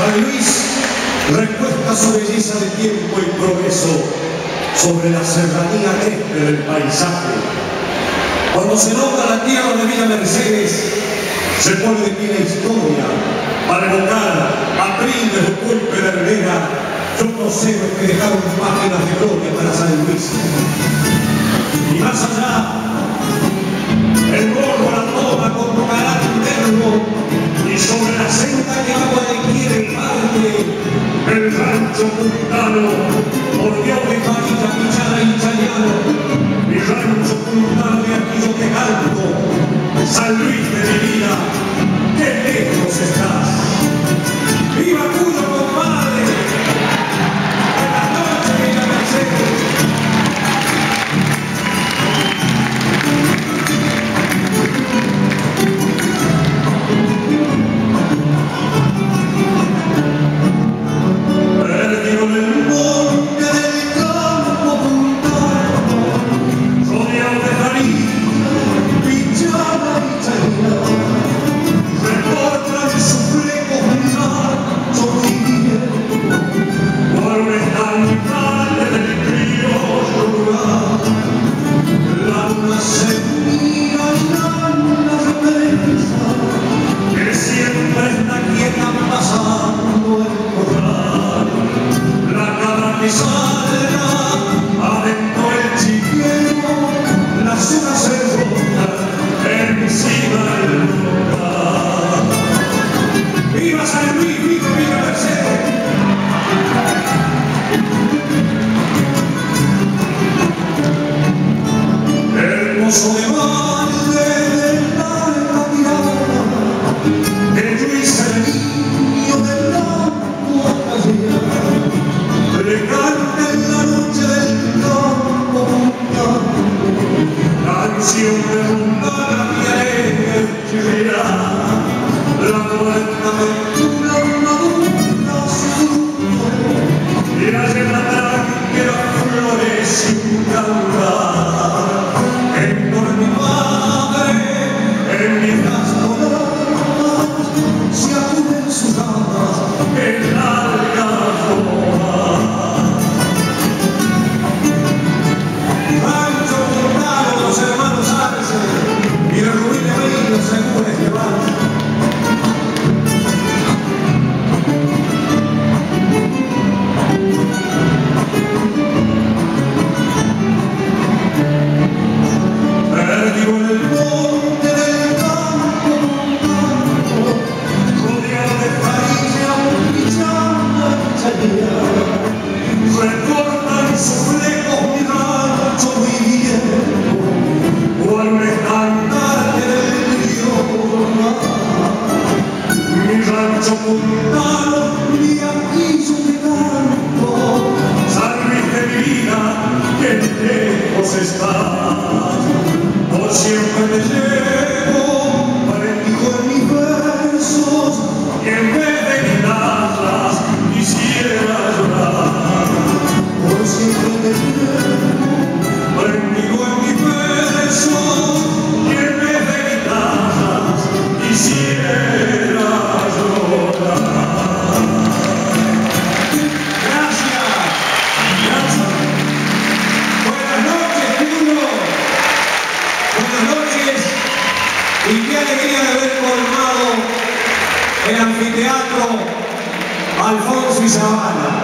San Luis recuesta su belleza de tiempo y progreso sobre la serranía este del paisaje. Cuando se nombra la tierra de Villa Mercedes, se pone de pie la historia para evocar a Príncipe de Pulpe de Herrera, los héroes que dejaron páginas de gloria para San Luis. El rancho puntano, por Dios de Parilla, Pichara y Chayano, mi rancho puntano de aquí yo te canto, San Luis de mi vida, qué lejos estás. Hermoso de valle de la mirada, el niño del en la noche del campo puntano, canción de alegre chilena, la Perdido en el monte recortan sus lejos mi rancho viviendo, cual un estandarte del criollo Mi rancho puntano, mi yo te canto, San de mi vida, que lejos estás. Alegría de haber colmado el anfiteatro Alfonso y Zavala.